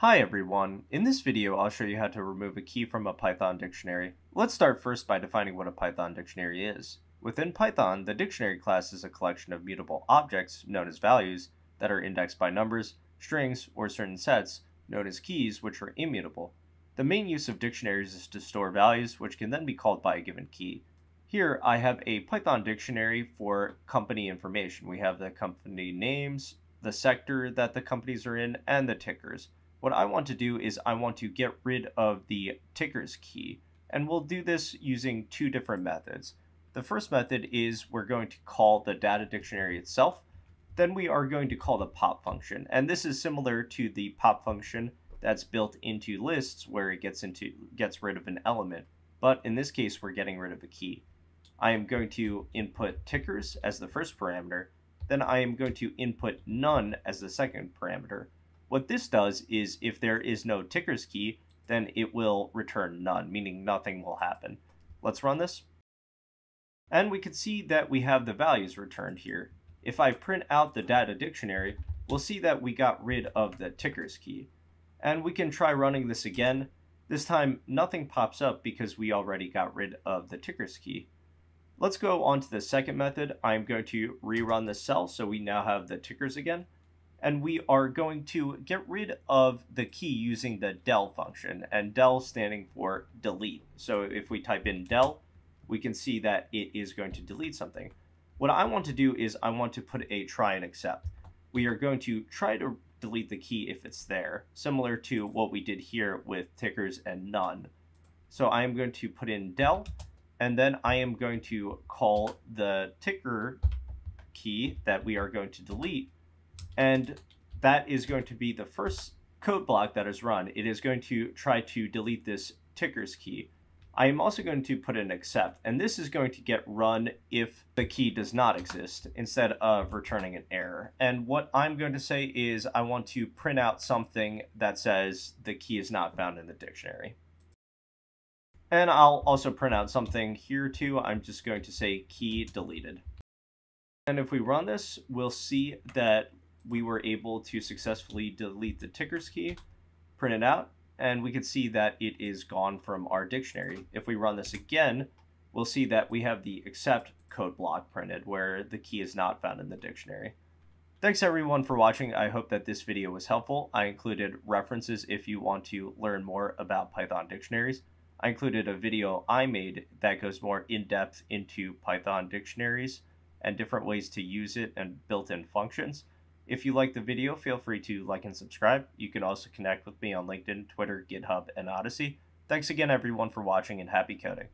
Hi everyone, in this video I'll show you how to remove a key from a Python dictionary. Let's start first by defining what a Python dictionary is. Within Python, the dictionary class is a collection of mutable objects, known as values, that are indexed by numbers, strings, or certain sets, known as keys, which are immutable. The main use of dictionaries is to store values, which can then be called by a given key. Here I have a Python dictionary for company information. We have the company names, the sector that the companies are in, and the tickers. What I want to do is I want to get rid of the tickers key, and we'll do this using two different methods. The first method is we're going to call the data dictionary itself, then we are going to call the pop function, and this is similar to the pop function that's built into lists where it gets into gets rid of an element, but in this case we're getting rid of a key. I am going to input tickers as the first parameter, then I am going to input none as the second parameter, what this does is if there is no tickers key, then it will return none, meaning nothing will happen. Let's run this. And we can see that we have the values returned here. If I print out the data dictionary, we'll see that we got rid of the tickers key. And we can try running this again. This time, nothing pops up because we already got rid of the tickers key. Let's go on to the second method. I'm going to rerun the cell so we now have the tickers again and we are going to get rid of the key using the del function, and del standing for delete. So if we type in del, we can see that it is going to delete something. What I want to do is I want to put a try and except. We are going to try to delete the key if it's there, similar to what we did here with tickers and none. So I am going to put in del, and then I am going to call the ticker key that we are going to delete and that is going to be the first code block that is run. It is going to try to delete this tickers key. I am also going to put an except, and this is going to get run if the key does not exist instead of returning an error. And what I'm going to say is I want to print out something that says the key is not found in the dictionary. And I'll also print out something here too. I'm just going to say key deleted. And if we run this, we'll see that we were able to successfully delete the tickers key, print it out, and we can see that it is gone from our dictionary. If we run this again, we'll see that we have the except code block printed where the key is not found in the dictionary. Thanks everyone for watching. I hope that this video was helpful. I included references if you want to learn more about Python dictionaries. I included a video I made that goes more in-depth into Python dictionaries and different ways to use it and built-in functions. If you like the video, feel free to like and subscribe. You can also connect with me on LinkedIn, Twitter, GitHub, and Odysee. Thanks again everyone for watching and happy coding.